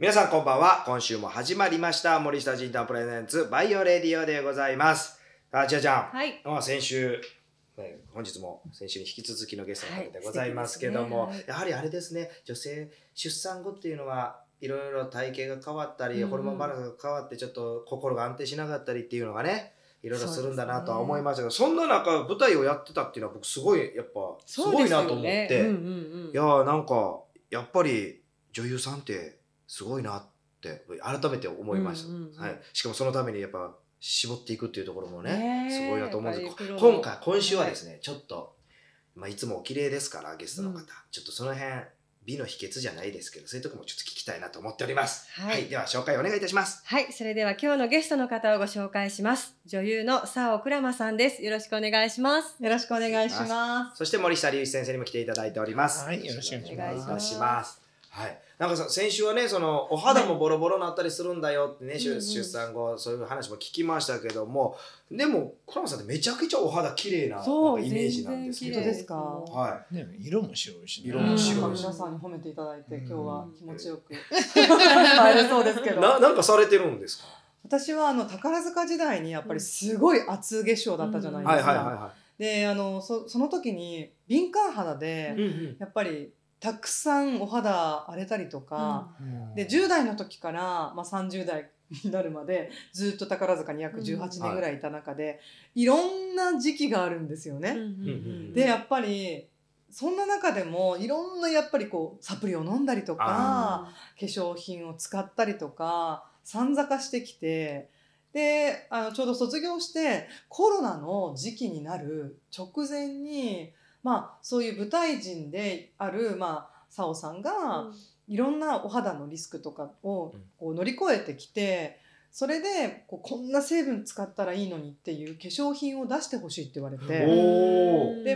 皆さんこんばんは。今週も始まりました。森下仁太プレゼンツバイオレディオでございます。あ、ちあちゃん。はい。まあ先週、ね本日も先週に引き続きのゲストの方でございますけども、はい素敵ですねやはりあれですね、女性出産後っていうのはいろいろ体型が変わったり、うんうんホルモンバランスが変わってちょっと心が安定しなかったりっていうのがね、いろいろするんだなとは思いましたけど、そ,、んな中舞台をやってたっていうのは僕すごいやっぱすごいなと思って、そうですよねうんうんうんいやーなんかやっぱり女優さんってすごいなって改めて思いました、うんうんうん。はい、しかもそのためにやっぱ絞っていくっていうところもねねえすごいなと思うんです。今回今週はですね、ちょっと、まあ、いつもお綺麗ですからゲストの方、うん。ちょっとその辺美の秘訣じゃないですけどそういうところもちょっと聞きたいなと思っております。はい。では紹介お願いいたします。はい、それでは今日のゲストの方をご紹介します。女優の佐尾倉間さんです。よろしくお願いします。よろしくお願いします。そして森下隆一先生にも来ていただいております。はい。よろしくお願いしますはい、なんかさ先週はねそのお肌もボロボロになったりするんだよってね、出うんうん。出産後そういう話も聞きましたけどもでも倉間さんってめちゃくちゃお肌綺麗ななイメージなんですけど。ですか？はね、色も白いし、ね、色も白いなん。か皆さん。に褒めていただいて、うん。今日は気持ちよく入れそうですけい、ど。ななんかされてるんですか？私はあの宝塚時代にやっぱりすごい厚化粧だったじゃないですか。はいはいはいはで、あのそその時に敏感肌で、い、うんうん。やっぱりたくさんお肌荒れたりとか、うん。で10代の時からまあ30代になるまでずっと宝塚に約18年ぐらいいた中で、いろんな時期があるんですよね。うんうんうん。でやっぱりそんな中でもいろんなやっぱりこうサプリを飲んだりとかあ化粧品を使ったりとかさんざかしてきてであのちょうど卒業してコロナの時期になる直前にまあそういう舞台人であるまあ佐尾さんが、いろんなお肌のリスクとかをこう乗り越えてきてそれでこうこんな成分使ったらいいのにっていう化粧品を出してほしいって言われて。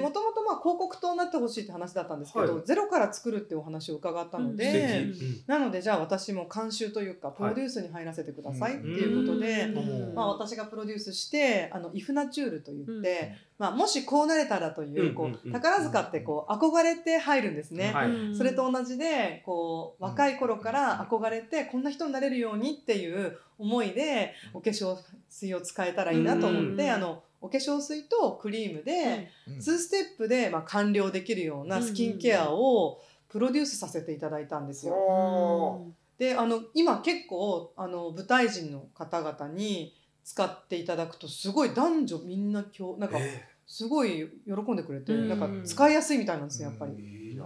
もともとまあ広告塔になってほしいって話だったんですけど、はい。ゼロから作るっていうお話を伺ったのうんで、素敵、なのでじゃあ私も監修というかプロデュースに入らせてくださいっていうことで、うん。まあ、私がプロデュースしてあのイフナチュールといって、うんまあ、もしこうなれたらという,、こう宝塚ってこう憧れて入るんですね。それと同じでこう若い頃から憧れてこんな人になれるようにっていう思いでお化粧水を使えたらいいなと思って、うんあのお化粧水とクリームで、うん。2ステップでまあ完了できるようなスキンケアをプロデュースさせていただいたんですよ。おであの今結構あの舞台人の方々に使っていただくとすごい男女みんな今日なんかえすごい喜んでくれて、うん。なんか使いやすいみたいなんですよやっぱり。ーいいな。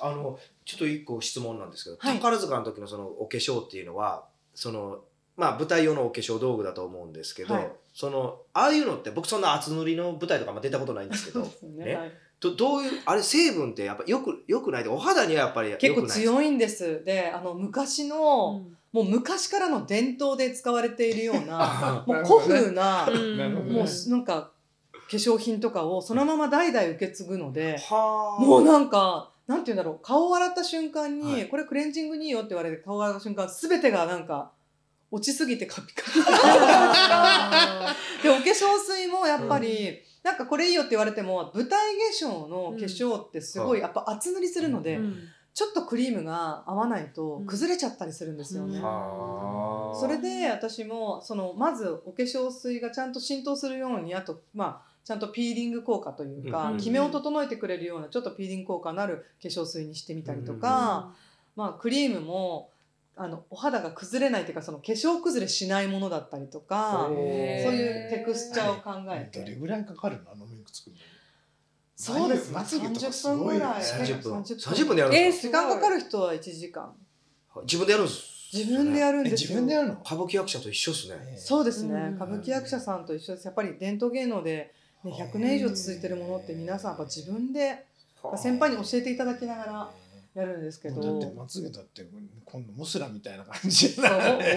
あのちょっと一個質問なんですけど、はい。宝塚の時のそのお化粧っていうのはそのまあ舞台用のお化粧道具だと思うんですけど、はい。そのああいうのって僕そんな厚塗りの舞台とかま出たことないんですけどねね。はい。どどういうあれ成分ってやっぱよくよくないでお肌にはやっぱり結構強いんです。であの昔の、もう昔からの伝統で使われているような もう古風な、もうなんか化粧品とかをそのまま代々受け継ぐので、はあ。もうなんかなんて言うんだろう顔を洗った瞬間に、はい。これクレンジングにいいよって言われて顔を洗った瞬間全てがなんか落ちすぎてカピカピ。でお化粧水もやっぱり、なんかこれいいよって言われても舞台化粧の化粧ってすごい。やっぱ厚塗りするので、うんちょっとクリームが合わないとうん。崩れちゃったりするんですよね。うん。はあ。それで私もそのまずお化粧水がちゃんと浸透するようにあとまあちゃんとピーリング効果というか、うん。キメを整えてくれるようなちょっとピーリング効果のある化粧水にしてみたりとか、まあ、クリームもあのお肌が崩れないというかその化粧崩れしないものだったりとかそういうテクスチャーを考えて、どれぐらいかかるの？あのメイク作るの。にそうですね。まつげとか30すごいよね。分ぐらい。30分。30 30分。でやるんです時間かかる人は1時間。か自分でやるんです。自分でやるんえですよ。自分でやるの？歌舞伎役者と一緒っすね。そうですね、うん。歌舞伎役者さんと一緒です。やっぱり伝統芸能で、ね、100年以上続いてるものって皆さんやっぱ自分で先輩に教えていただきながらやるんですけど。だってまつげだって今度モスラみたいな感じそうも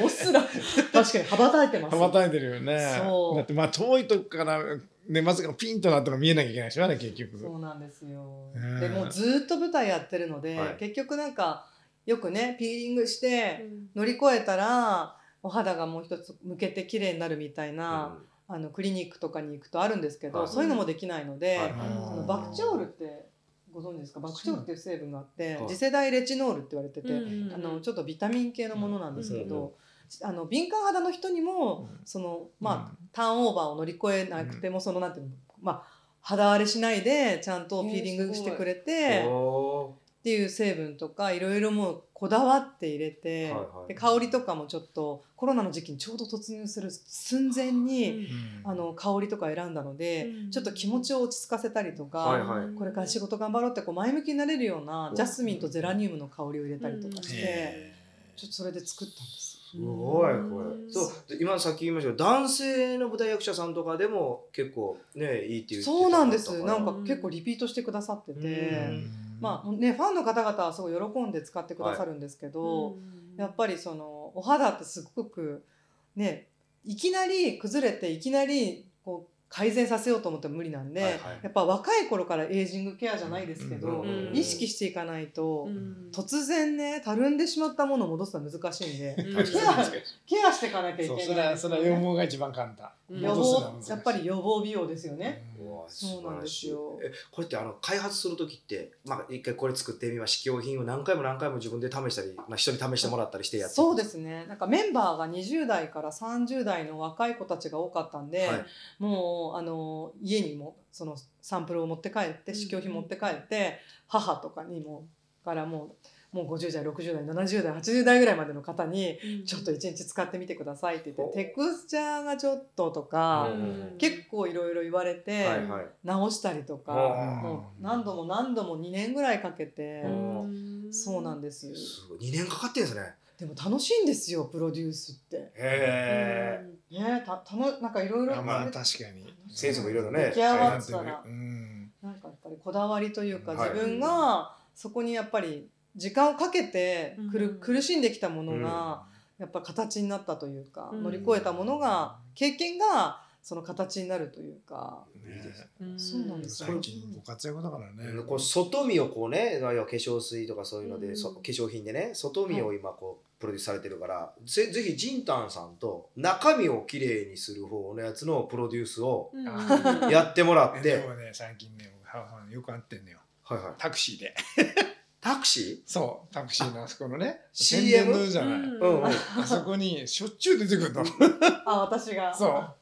うおすら確かに羽ばたいてます。羽ばたいてるよね。そう。だってまあ遠いとこからねまつげがピンとなったのが見えなきゃいけないしね結局。そうなんですよ、うんでもうずっと舞台やってるので、はい。結局なんかよくねピーリングしてうん。乗り越えたらお肌がもう一つ向けて綺麗になるみたいな、あのクリニックとかに行くとあるんですけど、はい。そういうのもできないので、はい。あのバクチョールってご存知ですか？爆腸っていう成分があってはい。次世代レチノールって言われてて、うんあのちょっとビタミン系のものなんですけど、あの敏感肌の人にも、うん。そのまあ、ターンオーバーを乗り越えなくても、そのなんていうのまあ肌荒れしないでちゃんとピーリングしてくれて、おっていう成分とかいろいろもうこだわって入れて、はいはい。で香りとかもちょっとコロナの時期にちょうど突入する寸前に、あの香りとか選んだので、うん。ちょっと気持ちを落ち着かせたりとか、はいはい。これから仕事頑張ろうってこう前向きになれるようなうん。ジャスミンとゼラニウムの香りを入れたりとかして、へちょっとそれで作ったんです。すごいこれ。そうで今さっき言いましたけど男性の舞台役者さんとかでも結構ねいいって言ってたそうなんです。なんか結構リピートしてくださってて、うんまあねファンの方々はすごい喜んで使ってくださるんですけど、やっぱりそのお肌ってすごくねいきなり崩れていきなりこう改善させようと思っても無理なんで、はいはい。やっぱ若い頃からエイジングケアじゃないですけど、うん意識していかないと、うん。突然ねたるんでしまったものを戻すのは難しいんで、うん。確かにケアしていかなきゃいけないそうそれはそれは予防が一番簡単。うん予防やっぱり予防美容ですよね。そうなんですよ。えこれってあの開発する時って、まあ、一回これ作ってみま試供品を何回も何回も自分で試したり、まあ、人に試してもらったりしてやってそうですね。なんかメンバーが20代から30代の若い子たちが多かったんで、はい。もうあの家にもそのサンプルを持って帰って試供品持って帰って、母とかにもからもうもう50代60代70代80代ぐらいまでの方にちょっと1日使ってみてくださいって言って、テクスチャーがちょっととか、うん。結構いろいろ言われて、直したりとか、う。んもう何度も何度も2年ぐらいかけて、うんそうなんですすごい。2年かかってんですね。でも楽しいんですよプロデュースって。へえねたたのなんかいろいろあまあ確かに。先生もいろいろね出来上がったら。うん。なんかやっぱりこだわりというか、はい。自分がそこにやっぱり時間をかけてくる、うん苦しんできたものが、やっぱ形になったというか、うん。乗り越えたものが経験がその形になるというか、いいです。うん。そうなんです最近ご活躍だからね。こう外見をこうね化粧水とかそういうので、うん。そ化粧品でね外見を今こうプロデュースされてるからぜぜひジンタンさんと中身をきれいにする方のやつのプロデュースをやってもらっでて、もね最近ねよく会ってんのよ。はいはい、タクシーで。タクシそうタクシーのあ。そこのね CM じゃない、うん。ーうんうん。あそこにしょっちゅう出てくるの。あ私が。そう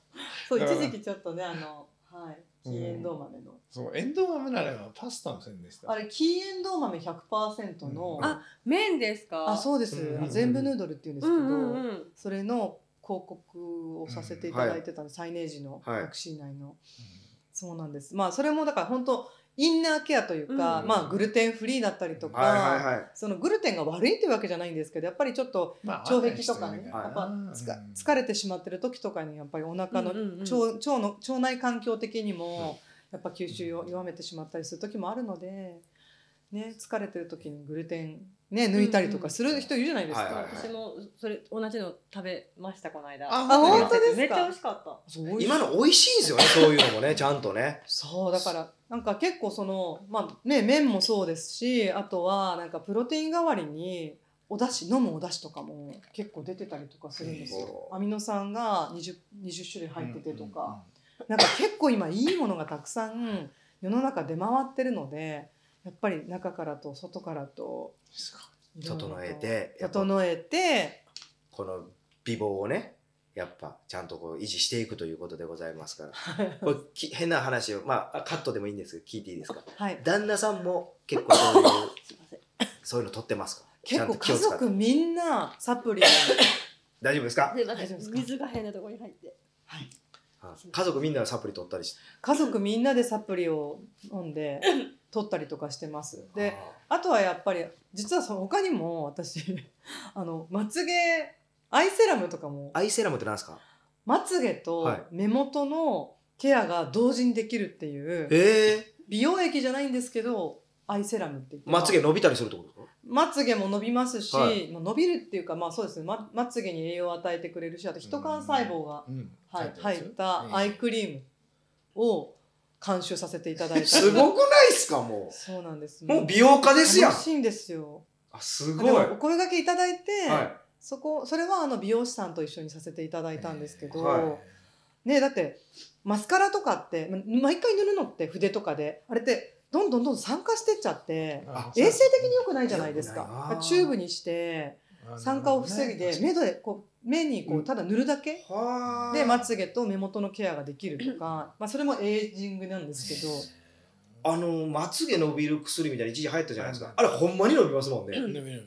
そう一時期ちょっとねあのはい。キーエンドウ豆の、そうエンドウ豆ならパスタの線でした。あれキーエンドウ豆100%の、うん。あ麺ですか？あそうです、うん全部ヌードルっていうんですけど、うんうんうん。それの広告をさせていただいてたの、サイネージのはいタクシー内の、そうなんです。まあそれもだから本当インナーケアというか、うん。まあグルテンフリーだったりとか、はいはいはい。そのグルテンが悪いっていうわけじゃないんですけどやっぱりちょっとまあ腸壁とかね、はいやっぱ疲れてしまってる時とかにやっぱりお腹のうんうんうん。腸腸の腸内環境的にもやっぱ吸収を弱めてしまったりする時もあるので、ね、疲れてる時にグルテン、ね、抜いたりとかする人いるじゃないですか。はいはいはい。私もそれ同じの食べましたこの間。あ本当ですか？めっちゃ美味しかった。今の美味しいんですよね そういうのもねちゃんとね。そうだからなんか結構そのまあね麺もそうですしあとはなんかプロテイン代わりにお出汁飲むお出汁とかも結構出てたりとかするんですよ。アミノ酸が 20, 20種類入っててとか、なんか結構今いいものがたくさん世の中出回ってるのでやっぱり中からと外からと整えて整えてこの美貌をねやっぱちゃんとこう維持していくということでございますから。これき変な話をまあカットでもいいんですけど聞いていいですか？はい。旦那さんも結構そういう そういうの取ってますか？結構家族みんなサプリを 大丈夫ですか？すいませ大丈夫ですか？ん水が変なところに入って。はい。あ家族みんなサプリ取ったりして。家族みんなでサプリを飲んで 取ったりとかしてます。であとはやっぱり実はその他にも私 あのまつげアイセラムとかもアイセラムってなんですか？まつげとはい。目元のケアが同時にできるっていうええ美容液じゃないんですけどアイセラムってまつげ伸びたりするってこと？ですかまつげも伸びますし、はい。まあ伸びるっていうかまあそうですねままつげに栄養を与えてくれるしあとヒト幹細胞が、うんはい、入ったアイクリームを監修させていただいたり。すごくないですかもそうなんです。うもう美容家ですやん。楽しいんですよ。あすでごい。もお声掛けいただいて、はそこそれはあの美容師さんと一緒にさせていただいたんですけど、はねだってマスカラとかってま毎回塗るのって筆とかであれってどんどんどんどん酸化してっちゃってあ衛生的に良くないじゃないですか。チューブにして酸化を防いで目でこう目にこううん。ただ塗るだけ？はあ。でまつげと目元のケアができるとか、まあ、それもエイジングなんですけど。あのまつげ伸びる薬みたいな一時流行ったじゃないですか、うんあれほんまに伸びますもんね、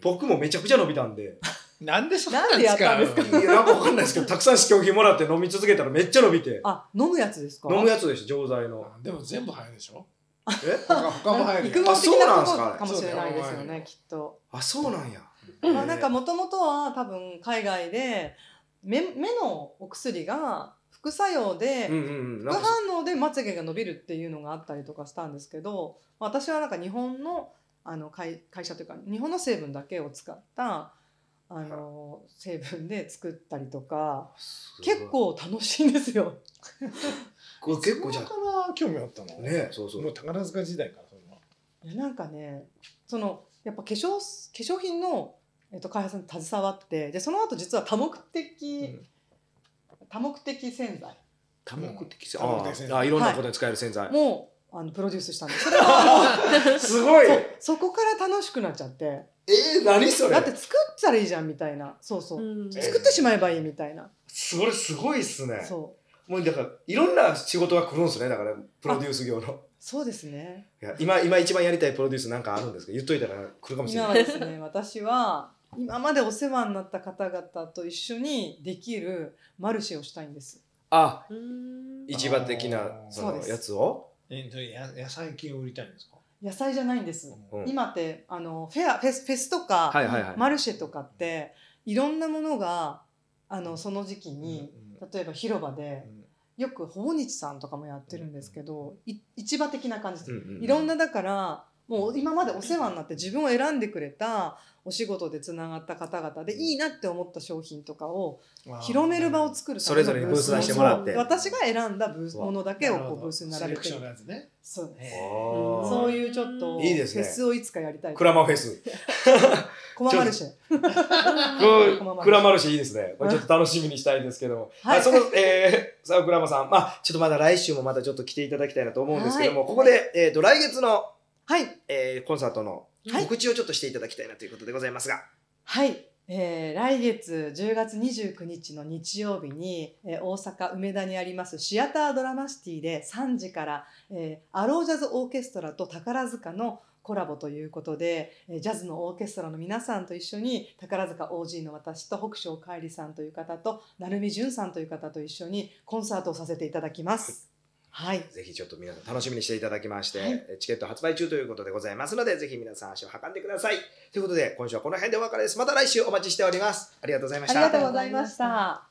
僕もめちゃくちゃ伸びたんで。なんでそんなんでやったんですか？いやなんかわかんないですけどたくさん試供品もらって飲み続けたらめっちゃ伸びて。あ飲むやつですか？飲むやつでしょ錠剤の。でも全部入るでしょ？え？他他も入るよ育毛的そうななんこすかとかもしれないですよねきっと。あそうなんやまあ、なんかもともとは多分海外で目目のお薬が副作用で、副か反応でまつげが伸びるっていうのがあったりとかしたんですけど私はなんか日本のあの会会社というか日本の成分だけを使ったあの成分で作ったりとか結構楽しいんですよ。これ結構じゃから興味あったのあねそうそう。もう宝塚時代からそんないやなんかねそのやっぱ化粧化粧品の、えっと、開発に携わってでその後実は多目的、多目的洗剤。多目的洗剤。ああいろんなことに使える洗剤、もあのプロデュースしたんです。それはすごい。そこから楽しくなっちゃって。えー、何それ？だって作ったらいいじゃんみたいな。そうそう、うん。作ってしまえばいいみたいな、それすごいっすね。そもうだからいろんな仕事が来るんですね。だからプロデュース業の。うそうですね。いや今今一番やりたいプロデュースなんかあるんですか？言っといたら来るかもしれ今ない。はですね私は今までお世話になった方々と一緒にできるマルシェをしたいんです。あうん。市場的なそのやつを？え野菜系を売りたいんですか？野菜じゃないんです、うん。今ってあのフェアフェスフェスとか、はいはいはい。マルシェとかっていろんなものがあのその時期に、例えば広場でよくほぼ日さんとかもやってるんですけど、い市場的な感じです、うんうんうん。いろんなだからもう今までお世話になって自分を選んでくれたお仕事でつながった方々でいいなって思った商品とかを広める場を作るそれぞれにブース出してもらって。私が選んだブースものだけをこうブースに並べて。そうそういうちょっといいですね。フェスをいつかやりたい。クラマフェス。コママルシェククラマルシェいいですね。ちょっと楽しみにしたいですけども、はい。あその、えー、さあクラマさん。まあちょっとまだ来週もまたちょっと来ていただきたいなと思うんですけども、はい。ここで、えー、と来月の、はい。えー、コンサートのはい。告知をちょっとしていただきたいなということでございますが、はい、えー来月10月29日の日曜日に、えー大阪梅田にありますシアタードラマシティで3時から、えーアロージャズオーケストラと宝塚のコラボということで、えージャズのオーケストラの皆さんと一緒に宝塚 OG の私と北昇海里さんという方と成美淳さんという方と一緒にコンサートをさせていただきます。はい、ぜひちょっと皆さん楽しみにしていただきまして、はい。えーチケット発売中ということでございますのでぜひ皆さん足を運んでください。ということで今週はこの辺でお別れです。また来週お待ちしております。ありがとうございました。ありがとうございました。